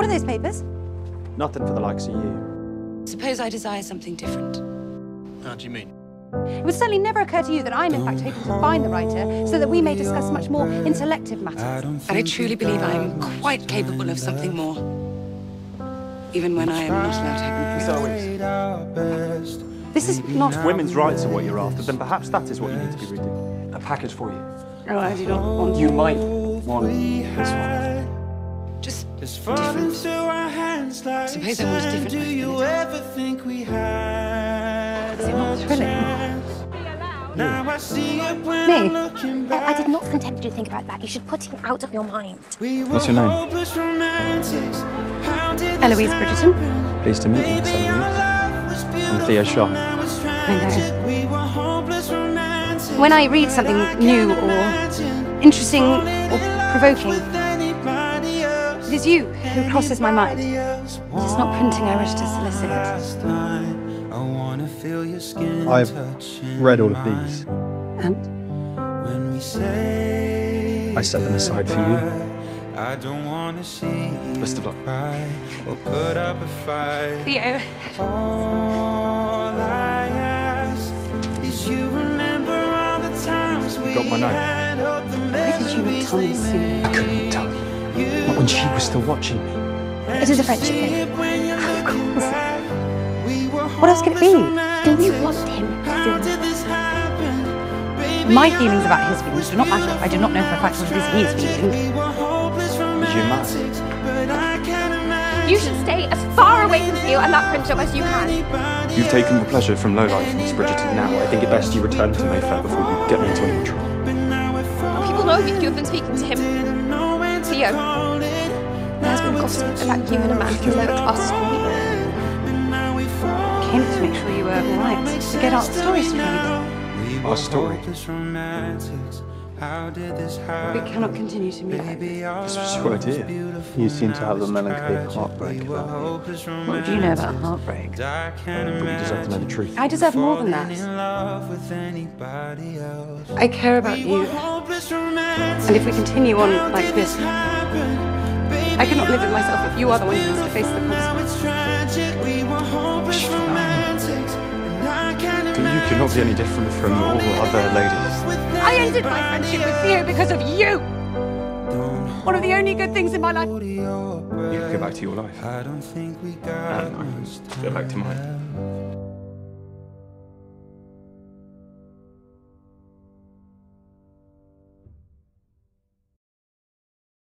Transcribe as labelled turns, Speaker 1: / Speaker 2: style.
Speaker 1: What are those papers?
Speaker 2: Nothing for the likes of you.
Speaker 1: Suppose I desire something different.
Speaker 3: How do you mean?
Speaker 1: It would certainly never occur to you that I'm in fact hoping to find the writer so that we may discuss much more intellective matters. But I truly believe I am quite capable of something more. Even when I am not allowed to have an
Speaker 2: So
Speaker 1: This is not...
Speaker 2: if women's rights are what you're after, then perhaps that is what you need to be reading. A package for you.
Speaker 1: Oh, I do not want
Speaker 2: You might want this one.
Speaker 1: Just
Speaker 4: It's falling through our hands like
Speaker 1: Suppose I want a different
Speaker 4: Do you
Speaker 1: than
Speaker 4: ever think we had
Speaker 1: not
Speaker 4: a
Speaker 1: thrilling?
Speaker 4: chance? Now I see it when
Speaker 1: Me?
Speaker 4: I'm looking back.
Speaker 5: I did not intend you to think about that. You should put it out of your mind.
Speaker 4: We
Speaker 2: What's your name?
Speaker 4: hopeless romantics. How did this
Speaker 1: Eloise Bridgerton.
Speaker 2: Pleased to meet you, Miss
Speaker 4: Maybe our
Speaker 2: Eloise.
Speaker 4: love was beautiful,
Speaker 2: Theo
Speaker 4: Sharpe.
Speaker 1: I know.
Speaker 4: tragic. We were hopeless romantics.
Speaker 1: When I read something new or interesting or provoking,
Speaker 4: with anybody else.
Speaker 1: It is you who crosses my mind. It
Speaker 4: Anybody
Speaker 1: is
Speaker 4: else
Speaker 1: not printing I wish to solicit.
Speaker 4: I wanna feel your skin
Speaker 2: I've read all of these.
Speaker 1: And
Speaker 4: When we say
Speaker 2: I set them aside for you.
Speaker 4: goodbye, I don't wanna see you
Speaker 2: Best of luck.
Speaker 4: cry or put up a fight.
Speaker 1: Theo,
Speaker 4: All I ask is you remember all the times we
Speaker 2: got my note?
Speaker 4: had
Speaker 1: why did you not tell me sooner?
Speaker 2: I couldn't tell you. She was still watching me.
Speaker 5: It is a friendship thing.
Speaker 1: What else could it be?
Speaker 5: Do you want him to
Speaker 4: How
Speaker 5: feel
Speaker 4: did this happen?
Speaker 1: My feelings about his feelings do not matter. I do not know for a fact what it is he is feeling.
Speaker 4: We were hopeless
Speaker 2: you mad?
Speaker 4: romantics, but I can't imagine
Speaker 5: You should stay as far away from Theo and that friendship as you can.
Speaker 2: You've taken the pleasure from Lowlife, Miss Bridgerton. Now, I think it best you return to Mayfair before you get me into any trouble.
Speaker 4: But now we're falling,
Speaker 5: People know you- you've been speaking to him. There has been about you and a man who's low class school.
Speaker 4: Now we
Speaker 1: Came to make sure you were all right. To get our stories to read.
Speaker 2: Our story.
Speaker 4: hopeless romantics. How did this happen?
Speaker 1: We cannot continue to meet like this.
Speaker 4: Maybe
Speaker 2: This was your idea. You seem to have a
Speaker 4: it's
Speaker 2: melancholy heartbreak about you.
Speaker 1: What do you know about heartbreak?
Speaker 4: I can't
Speaker 2: But you deserve to know the truth.
Speaker 1: I deserve more than that.
Speaker 4: in love with anybody else.
Speaker 1: I care about you. And if we continue on like
Speaker 4: did
Speaker 1: this,
Speaker 4: happen? Baby,
Speaker 1: I cannot live with myself if you are the one who has to face the consequences.
Speaker 4: Now it's tragic. We were hopeless romantics. And I can't
Speaker 2: You cannot be any different from all other ladies.
Speaker 1: I ended my friendship with Theo because of you. One of the only good things in my life.
Speaker 2: You can go back to your life.
Speaker 4: I don't think we got
Speaker 2: And I can go back to mine.